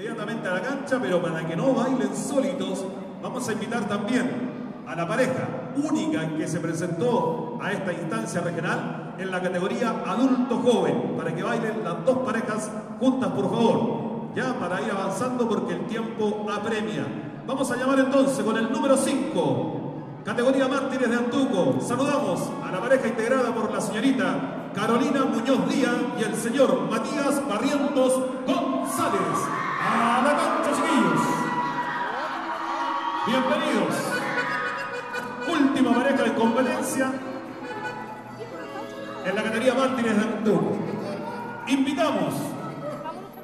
inmediatamente a la cancha, pero para que no bailen solitos, vamos a invitar también a la pareja única que se presentó a esta instancia regional en la categoría adulto joven, para que bailen las dos parejas juntas, por favor. Ya para ir avanzando porque el tiempo apremia. Vamos a llamar entonces con el número 5, categoría Mártires de Antuco. Saludamos a la pareja integrada por la señorita Carolina Muñoz Díaz y el señor Matías Barrientos González. Bienvenidos. Última pareja de competencia en la categoría Mártires de Antuco. Invitamos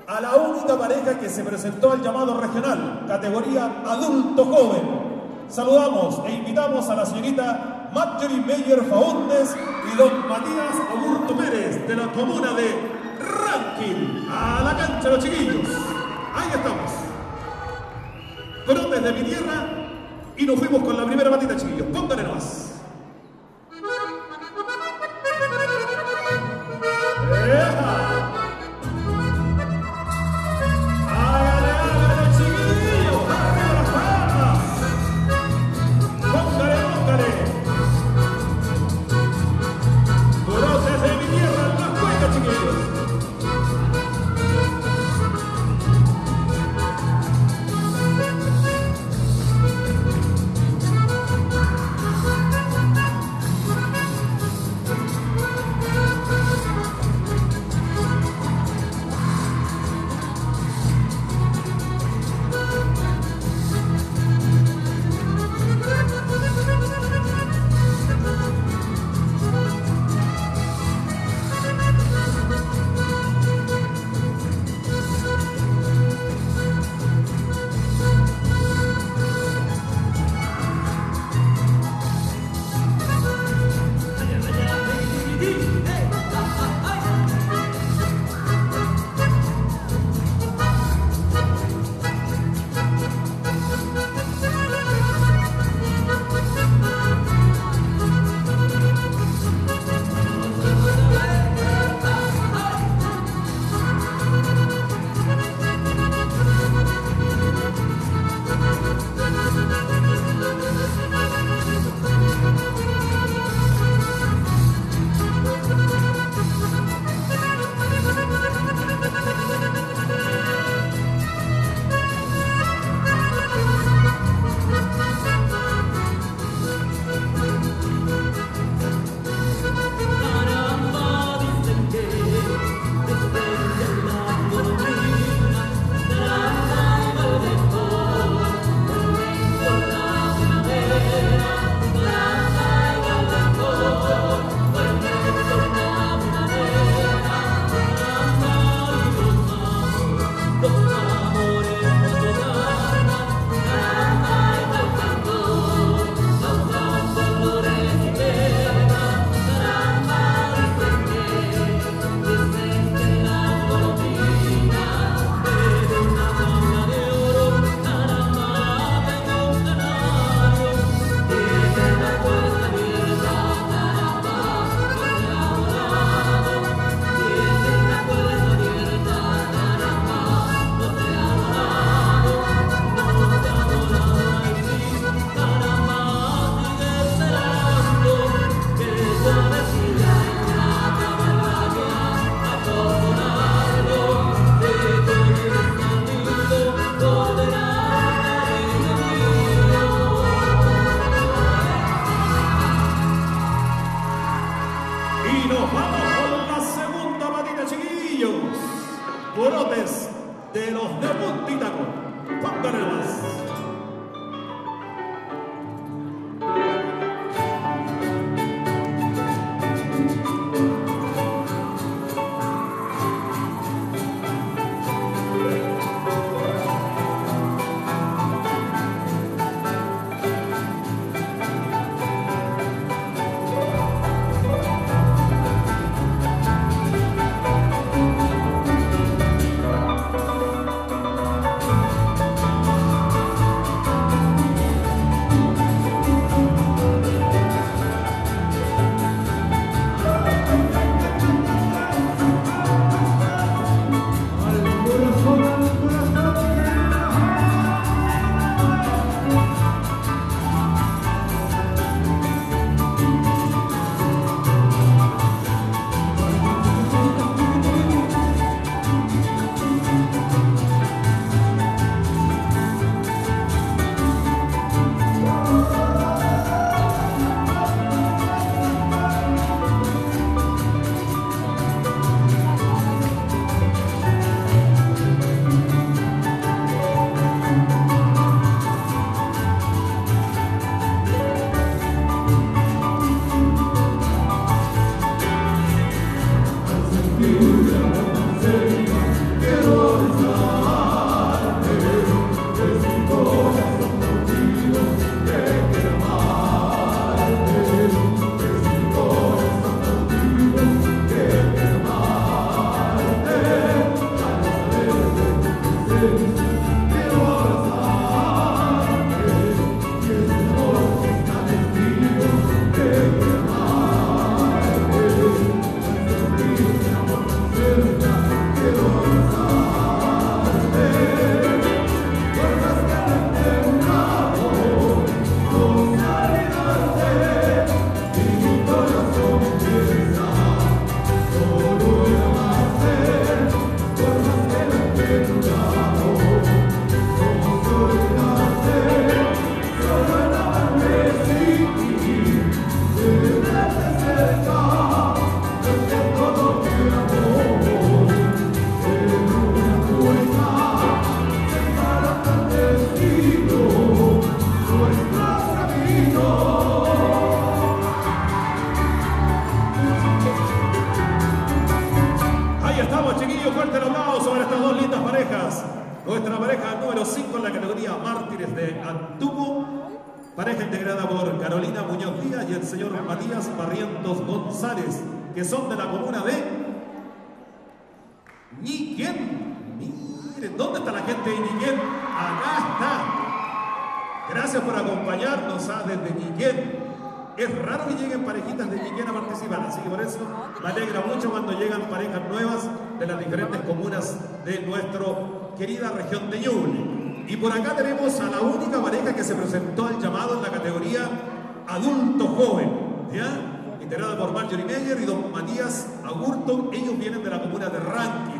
a la única pareja que se presentó al llamado regional, categoría adulto joven. Saludamos e invitamos a la señorita Marjorie Meyer Faúndez y don Matías Augusto Pérez de la comuna de Rankin. A la cancha los chiquillos. Ahí estamos. Brotes de mi tierra y nos fuimos con la primera patita, que son de la comuna de Niquén. Miren, ¿dónde está la gente de Niquén? Acá está. Gracias por acompañarnos ah, desde Niquén. Es raro que lleguen parejitas de Niquén a participar, así que por eso me alegra mucho cuando llegan parejas nuevas de las diferentes comunas de nuestra querida región de Ñuble. Y por acá tenemos a la única pareja que se presentó al llamado en la categoría adulto joven. ¿ya? integrada por Marjorie Meyer y don Matías Agurto. Ellos vienen de la comuna de Ranqui.